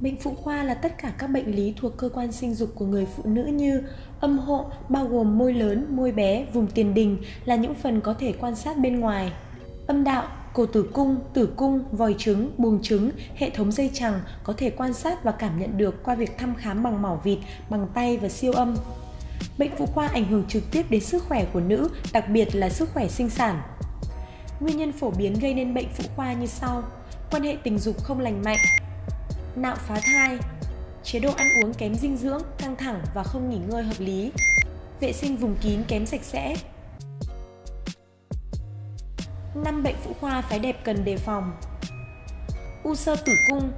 Bệnh phụ khoa là tất cả các bệnh lý thuộc cơ quan sinh dục của người phụ nữ như âm hộ, bao gồm môi lớn, môi bé, vùng tiền đình là những phần có thể quan sát bên ngoài. Âm đạo, cổ tử cung, tử cung, vòi trứng, buồng trứng, hệ thống dây chằng có thể quan sát và cảm nhận được qua việc thăm khám bằng mỏ vịt, bằng tay và siêu âm. Bệnh phụ khoa ảnh hưởng trực tiếp đến sức khỏe của nữ, đặc biệt là sức khỏe sinh sản. Nguyên nhân phổ biến gây nên bệnh phụ khoa như sau: quan hệ tình dục không lành mạnh, nạo phá thai, chế độ ăn uống kém dinh dưỡng, căng thẳng và không nghỉ ngơi hợp lý, vệ sinh vùng kín kém sạch sẽ. Năm bệnh phụ khoa phái đẹp cần đề phòng. U sơ tử cung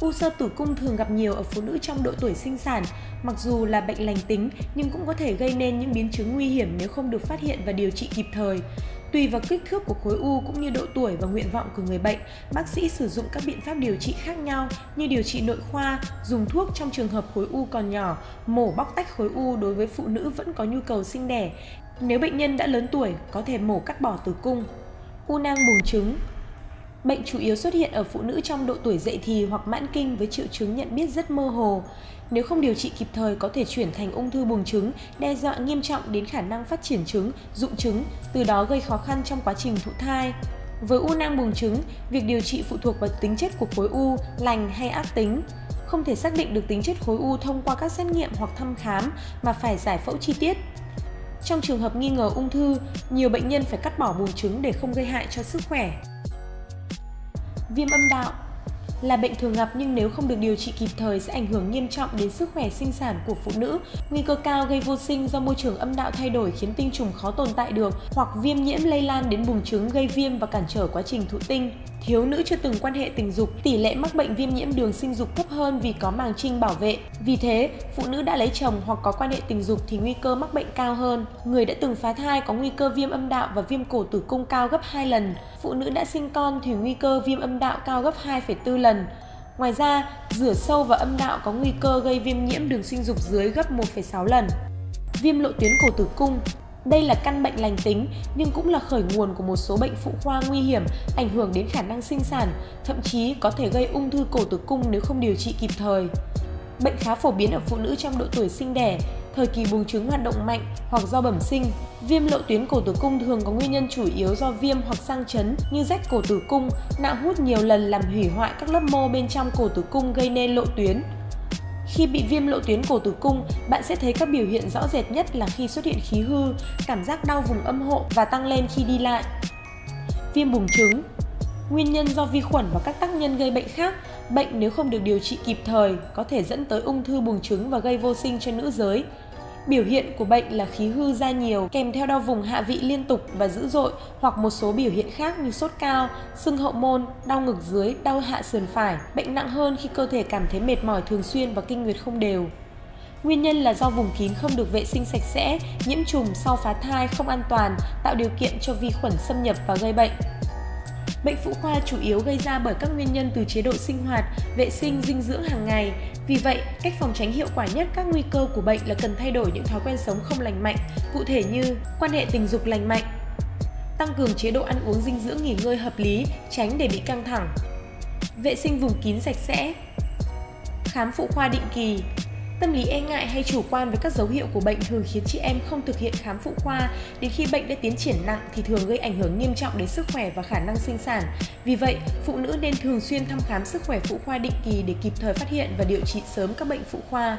U sơ tử cung thường gặp nhiều ở phụ nữ trong độ tuổi sinh sản, mặc dù là bệnh lành tính nhưng cũng có thể gây nên những biến chứng nguy hiểm nếu không được phát hiện và điều trị kịp thời. Tùy vào kích thước của khối u cũng như độ tuổi và nguyện vọng của người bệnh, bác sĩ sử dụng các biện pháp điều trị khác nhau như điều trị nội khoa, dùng thuốc trong trường hợp khối u còn nhỏ, mổ bóc tách khối u đối với phụ nữ vẫn có nhu cầu sinh đẻ. Nếu bệnh nhân đã lớn tuổi, có thể mổ cắt bỏ tử cung. U nang buồng trứng Bệnh chủ yếu xuất hiện ở phụ nữ trong độ tuổi dậy thì hoặc mãn kinh với triệu chứng nhận biết rất mơ hồ. Nếu không điều trị kịp thời có thể chuyển thành ung thư buồng trứng, đe dọa nghiêm trọng đến khả năng phát triển trứng, dụng trứng, từ đó gây khó khăn trong quá trình thụ thai. Với u nang buồng trứng, việc điều trị phụ thuộc vào tính chất của khối u, lành hay ác tính. Không thể xác định được tính chất khối u thông qua các xét nghiệm hoặc thăm khám mà phải giải phẫu chi tiết. Trong trường hợp nghi ngờ ung thư, nhiều bệnh nhân phải cắt bỏ buồng trứng để không gây hại cho sức khỏe. Viêm âm đạo là bệnh thường gặp nhưng nếu không được điều trị kịp thời sẽ ảnh hưởng nghiêm trọng đến sức khỏe sinh sản của phụ nữ, nguy cơ cao gây vô sinh do môi trường âm đạo thay đổi khiến tinh trùng khó tồn tại được hoặc viêm nhiễm lây lan đến buồng trứng gây viêm và cản trở quá trình thụ tinh. Thiếu nữ chưa từng quan hệ tình dục, tỷ lệ mắc bệnh viêm nhiễm đường sinh dục thấp hơn vì có màng trinh bảo vệ. Vì thế, phụ nữ đã lấy chồng hoặc có quan hệ tình dục thì nguy cơ mắc bệnh cao hơn. Người đã từng phá thai có nguy cơ viêm âm đạo và viêm cổ tử cung cao gấp 2 lần. Phụ nữ đã sinh con thì nguy cơ viêm âm đạo cao gấp 2,4 lần. Ngoài ra, rửa sâu vào âm đạo có nguy cơ gây viêm nhiễm đường sinh dục dưới gấp 1,6 lần. Viêm lộ tuyến cổ tử cung đây là căn bệnh lành tính nhưng cũng là khởi nguồn của một số bệnh phụ khoa nguy hiểm ảnh hưởng đến khả năng sinh sản, thậm chí có thể gây ung thư cổ tử cung nếu không điều trị kịp thời. Bệnh khá phổ biến ở phụ nữ trong độ tuổi sinh đẻ, thời kỳ buồng trứng hoạt động mạnh hoặc do bẩm sinh. Viêm lộ tuyến cổ tử cung thường có nguyên nhân chủ yếu do viêm hoặc sang chấn như rách cổ tử cung, nạo hút nhiều lần làm hủy hoại các lớp mô bên trong cổ tử cung gây nên lộ tuyến. Khi bị viêm lộ tuyến cổ tử cung, bạn sẽ thấy các biểu hiện rõ rệt nhất là khi xuất hiện khí hư, cảm giác đau vùng âm hộ và tăng lên khi đi lại. Viêm buồng trứng Nguyên nhân do vi khuẩn và các tác nhân gây bệnh khác, bệnh nếu không được điều trị kịp thời có thể dẫn tới ung thư buồng trứng và gây vô sinh cho nữ giới. Biểu hiện của bệnh là khí hư ra nhiều kèm theo đau vùng hạ vị liên tục và dữ dội hoặc một số biểu hiện khác như sốt cao, sưng hậu môn, đau ngực dưới, đau hạ sườn phải. Bệnh nặng hơn khi cơ thể cảm thấy mệt mỏi thường xuyên và kinh nguyệt không đều. Nguyên nhân là do vùng kín không được vệ sinh sạch sẽ, nhiễm trùng sau phá thai không an toàn, tạo điều kiện cho vi khuẩn xâm nhập và gây bệnh. Bệnh phụ khoa chủ yếu gây ra bởi các nguyên nhân từ chế độ sinh hoạt, vệ sinh, dinh dưỡng hàng ngày. Vì vậy, cách phòng tránh hiệu quả nhất các nguy cơ của bệnh là cần thay đổi những thói quen sống không lành mạnh, cụ thể như quan hệ tình dục lành mạnh, tăng cường chế độ ăn uống dinh dưỡng nghỉ ngơi hợp lý, tránh để bị căng thẳng, vệ sinh vùng kín sạch sẽ, khám phụ khoa định kỳ, Tâm lý e ngại hay chủ quan với các dấu hiệu của bệnh thường khiến chị em không thực hiện khám phụ khoa. Đến khi bệnh đã tiến triển nặng thì thường gây ảnh hưởng nghiêm trọng đến sức khỏe và khả năng sinh sản. Vì vậy, phụ nữ nên thường xuyên thăm khám sức khỏe phụ khoa định kỳ để kịp thời phát hiện và điều trị sớm các bệnh phụ khoa.